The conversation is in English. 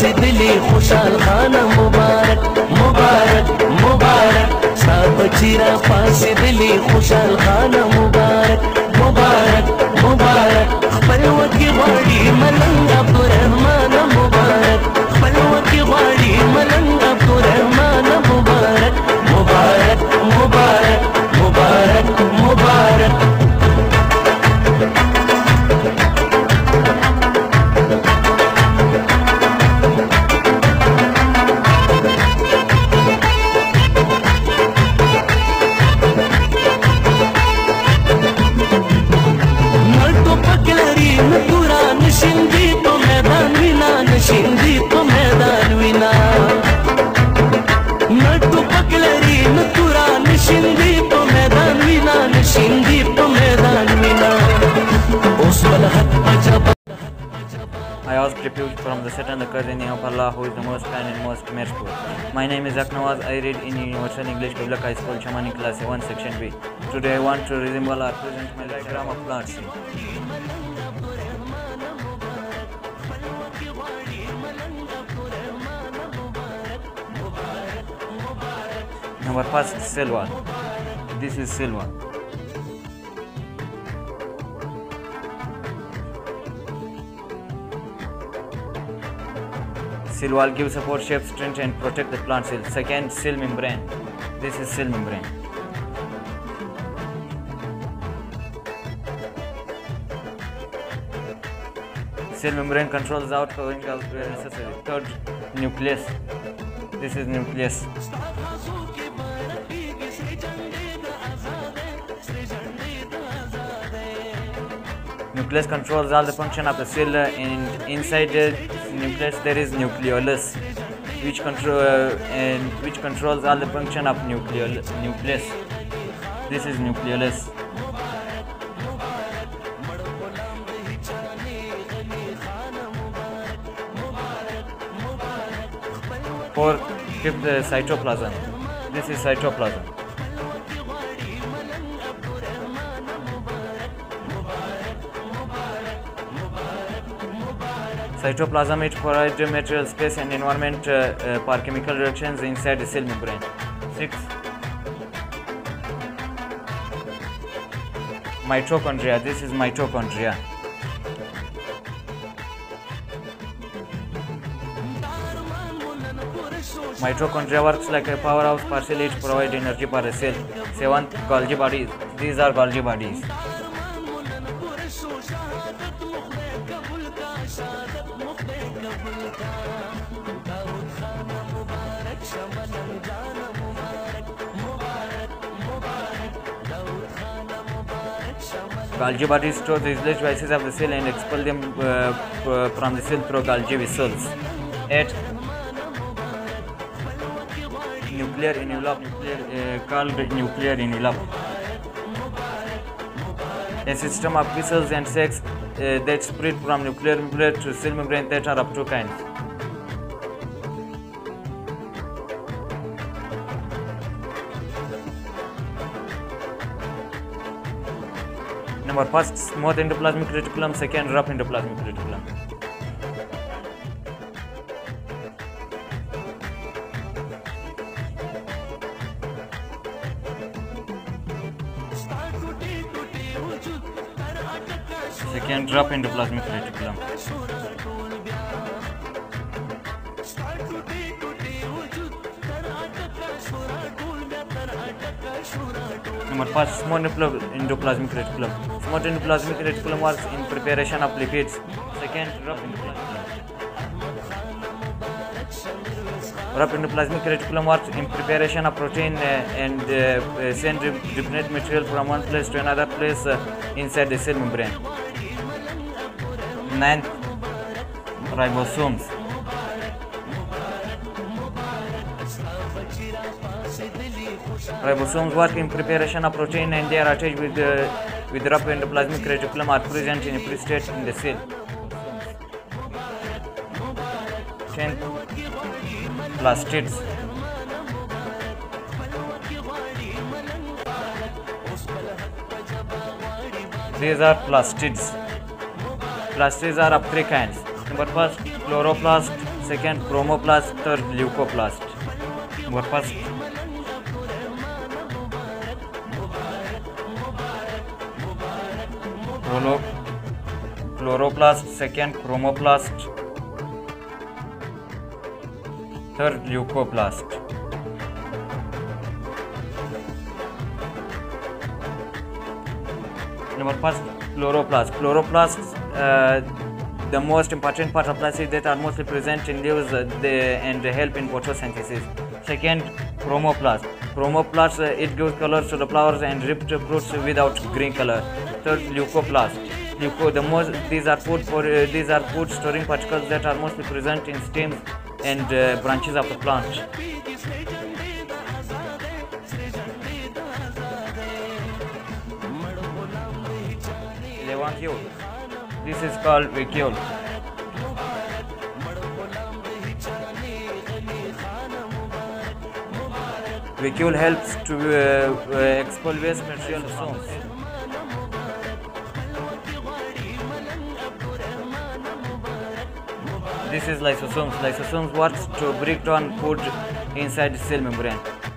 सिदली खुशाल खाना मुबारक मुबारक मुबारक। साब चीरा पास दिली खुशाल खाना मुबारक। I ask refuge from the Satan, the cousin of Allah, who is the most kind and most merciful. My name is Aknawaz. I read in Universal English Public High School, Chamani Class 1, Section B. Today I want to resemble or present my diagram of plants. Number first, cell wall. This is cell wall. Cell wall gives support, shape, strength and protect the plant cell. Second, cell membrane. This is cell membrane. Cell membrane controls outgoing out where necessary. Third, nucleus. This is nucleus. Nucleus controls all the function of the cell and inside the nucleus there is nucleolus which control uh, and which controls all the function of nucleol nucleus. This is nucleolus. Fourth, fifth, uh, cytoplasm. This is cytoplasm. Cytoplasm it provides material space and environment uh, uh, for chemical reactions inside the cell membrane. 6. Mitochondria. This is mitochondria. Mitochondria works like a powerhouse partially to provide energy for a cell. 7th Golgi bodies. These are Golgi bodies. Golgi bodies store the useless devices of the cell and expel them uh, from the cell through Golgi vessels. 8. Nuclear envelope, nuclear, uh, called nuclear envelope. A system of vessels and uh, that spread from nuclear membrane to cell membrane that are of two kinds. Number first, smooth endoplasmic reticulum. Second, rough endoplasmic reticulum. Second, rough endoplasmic reticulum. Number first, smooth endoplasmic reticulum. Smooth endoplasmic reticulum works in preparation of lipids. Second, rough endoplasmic. Rough endoplasmic reticulum works in preparation of protein uh, and uh, send definite material from one place to another place uh, inside the cell membrane. Ninth, ribosomes. Ribosomes work in preparation of protein and they are attached with the with rough endoplasmic reticulum are present in every state in the cell. Tenth, plastids. These are plastids. Plastids are of three kinds. Number first, chloroplast, second chromoplast, third leucoplast. What first? Chloro- chloroplast, second chromoplast, third leucoplast. Number first, chloroplast. Chloroplasts, uh, the most important part of plastids that are mostly present in leaves uh, and help in photosynthesis. Second, chromoplast. Chromoplast, uh, it gives colors to the flowers and ripped fruits without green color. Third, leucoplast. Leuco, the most these are food for uh, these are food storing particles that are mostly present in stems and uh, branches of the plant. Levancule. This is called vacuole. Vacuole helps to uh, uh, expel waste material source. This is lysosomes. Lysosomes works to break down food inside cell membrane.